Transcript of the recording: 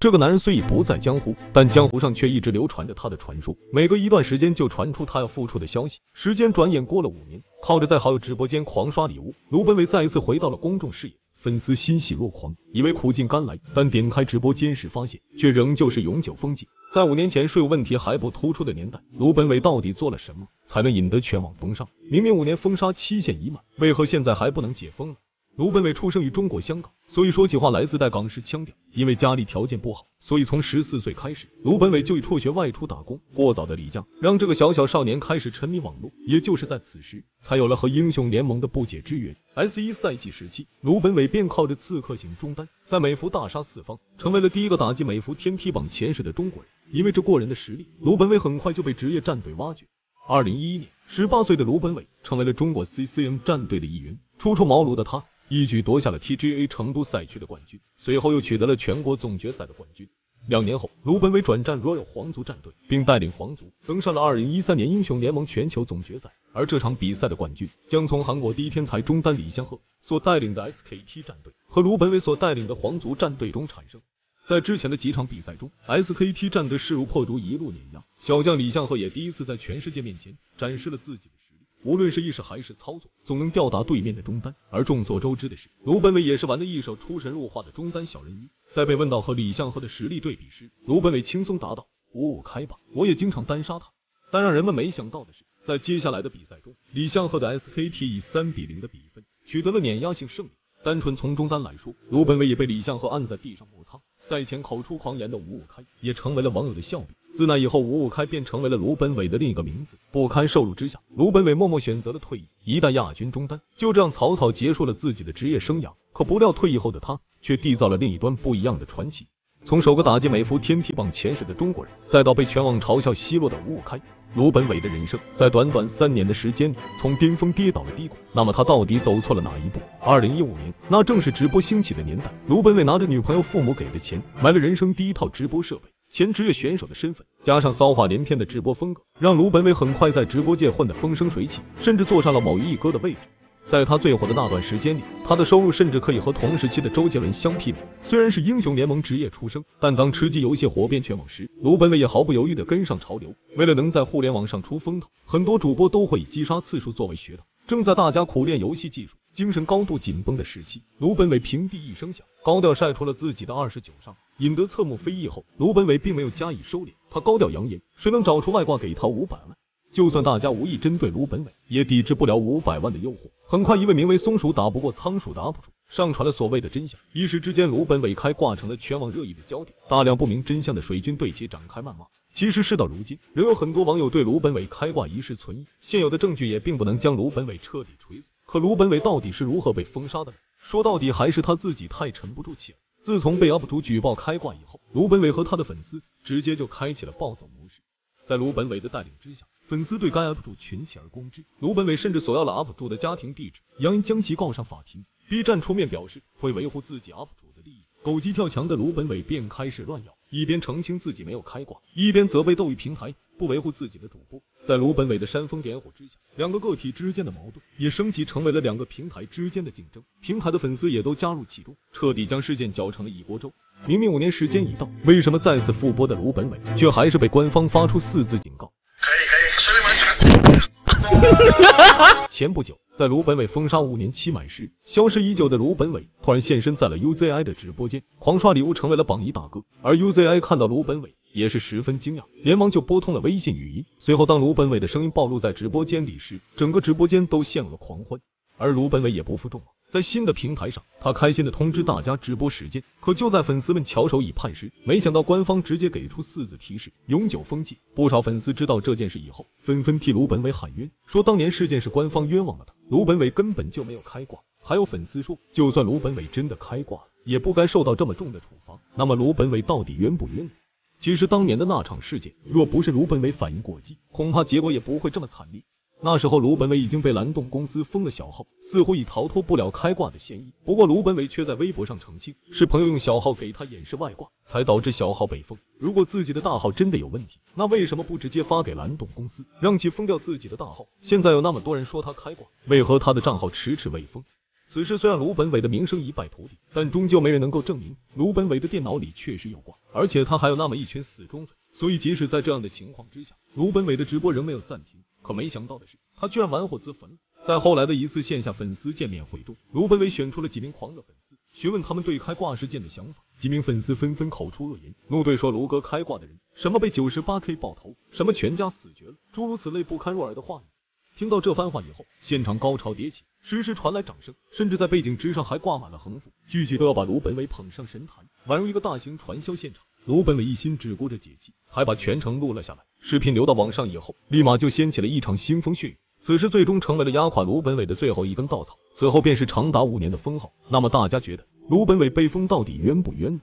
这个男人虽已不在江湖，但江湖上却一直流传着他的传说。每隔一段时间就传出他要复出的消息。时间转眼过了五年，靠着在好友直播间狂刷礼物，卢本伟再一次回到了公众视野，粉丝欣喜若狂，以为苦尽甘来。但点开直播间时，发现却仍旧是永久封禁。在五年前税务问题还不突出的年代，卢本伟到底做了什么，才能引得全网封杀？明明五年封杀期限已满，为何现在还不能解封呢？卢本伟出生于中国香港，所以说起话来自带港式腔调。因为家里条件不好，所以从十四岁开始，卢本伟就以辍学外出打工。过早的离家，让这个小小少年开始沉迷网络。也就是在此时，才有了和英雄联盟的不解之缘。S 一赛季时期，卢本伟便靠着刺客型中单，在美服大杀四方，成为了第一个打进美服天梯榜前十的中国人。因为这过人的实力，卢本伟很快就被职业战队挖掘。二零一一年，十八岁的卢本伟成为了中国 CCM 战队的一员。初出茅庐的他。一举夺下了 TGA 成都赛区的冠军，随后又取得了全国总决赛的冠军。两年后，卢本伟转战 Royal 皇族战队，并带领皇族登上了2013年英雄联盟全球总决赛。而这场比赛的冠军将从韩国第一天才中单李相赫所带领的 SKT 战队和卢本伟所带领的皇族战队中产生。在之前的几场比赛中，SKT 战队势如破竹，一路碾压，小将李相赫也第一次在全世界面前展示了自己的实力。无论是意识还是操作，总能吊打对面的中单。而众所周知的是，卢本伟也是玩的一手出神入化的中单小人鱼。在被问到和李相赫的实力对比时，卢本伟轻松答道：“五五开吧，我也经常单杀他。”但让人们没想到的是，在接下来的比赛中，李相赫的 SKT 以三比零的比分取得了碾压性胜利。单纯从中单来说，卢本伟也被李相赫按在地上摩擦。赛前口出狂言的五五开也成为了网友的笑柄。自那以后，五五开便成为了卢本伟的另一个名字。不堪受辱之下，卢本伟默默选择了退役，一代亚军中单，就这样草草结束了自己的职业生涯。可不料退役后的他，却缔造了另一端不一样的传奇。从首个打进美服天梯榜前十的中国人，再到被全网嘲笑奚落的五五开。卢本伟的人生在短短三年的时间里，从巅峰跌倒了低谷。那么他到底走错了哪一步？二零一五年，那正是直播兴起的年代。卢本伟拿着女朋友父母给的钱，买了人生第一套直播设备。前职业选手的身份，加上骚话连篇的直播风格，让卢本伟很快在直播界混得风生水起，甚至坐上了某一哥的位置。在他最火的那段时间里，他的收入甚至可以和同时期的周杰伦相媲美。虽然是英雄联盟职业出生，但当吃鸡游戏火遍全网时，卢本伟也毫不犹豫地跟上潮流。为了能在互联网上出风头，很多主播都会以击杀次数作为噱头。正在大家苦练游戏技术、精神高度紧绷的时期，卢本伟平地一声响，高调晒出了自己的二十九伤，引得侧目非议后，卢本伟并没有加以收敛，他高调扬言，谁能找出外挂给他五百万？就算大家无意针对卢本伟，也抵制不了五百万的诱惑。很快，一位名为松鼠打不过仓鼠的 UP 主上传了所谓的真相，一时之间，卢本伟开挂成了全网热议的焦点。大量不明真相的水军对其展开谩骂。其实事到如今，仍有很多网友对卢本伟开挂一事存疑。现有的证据也并不能将卢本伟彻底锤死。可卢本伟到底是如何被封杀的呢？说到底，还是他自己太沉不住气了。自从被 UP 主举报开挂以后，卢本伟和他的粉丝直接就开启了暴走模式。在卢本伟的带领之下。粉丝对该 UP 主群起而攻之，卢本伟甚至索要了 UP 主的家庭地址，扬言将其告上法庭。B 站出面表示会维护自己 UP 主，狗急跳墙的卢本伟便开始乱咬，一边澄清自己没有开挂，一边责备斗鱼平台不维护自己的主播。在卢本伟的煽风点火之下，两个个体之间的矛盾也升级成为了两个平台之间的竞争，平台的粉丝也都加入其中，彻底将事件搅成了一锅粥。明明五年时间已到，为什么再次复播的卢本伟却还是被官方发出四字警告？前不久，在卢本伟封杀五年期满时，消失已久的卢本伟突然现身在了 UZI 的直播间，狂刷礼物成为了榜一大哥。而 UZI 看到卢本伟也是十分惊讶，连忙就拨通了微信语音。随后，当卢本伟的声音暴露在直播间里时，整个直播间都陷入了狂欢。而卢本伟也不负众望。在新的平台上，他开心的通知大家直播时间。可就在粉丝们翘首以盼时，没想到官方直接给出四字提示：永久封禁。不少粉丝知道这件事以后，纷纷替卢本伟喊冤，说当年事件是官方冤枉了他，卢本伟根本就没有开挂。还有粉丝说，就算卢本伟真的开挂了，也不该受到这么重的处罚。那么卢本伟到底冤不冤呢？其实当年的那场事件，若不是卢本伟反应过激，恐怕结果也不会这么惨烈。那时候，卢本伟已经被蓝洞公司封了小号，似乎已逃脱不了开挂的嫌疑。不过，卢本伟却在微博上澄清，是朋友用小号给他演示外挂，才导致小号被封。如果自己的大号真的有问题，那为什么不直接发给蓝洞公司，让其封掉自己的大号？现在有那么多人说他开挂，为何他的账号迟迟未封？此时虽然卢本伟的名声一败涂地，但终究没人能够证明卢本伟的电脑里确实有挂，而且他还有那么一群死忠粉。所以即使在这样的情况之下，卢本伟的直播仍没有暂停。可没想到的是，他居然玩火自焚了。在后来的一次线下粉丝见面会中，卢本伟选出了几名狂热粉丝，询问他们对开挂事件的想法。几名粉丝纷纷口出恶言，怒怼说卢哥开挂的人，什么被九十八 K 爆头，什么全家死绝了，诸如此类不堪入耳的话语。听到这番话以后，现场高潮迭起，时时传来掌声，甚至在背景之上还挂满了横幅，句句都要把卢本伟捧上神坛，宛如一个大型传销现场。卢本伟一心只顾着解气，还把全程录了下来。视频流到网上以后，立马就掀起了一场腥风血雨。此事最终成为了压垮卢本伟的最后一根稻草。此后便是长达五年的封号。那么大家觉得卢本伟被封到底冤不冤呢？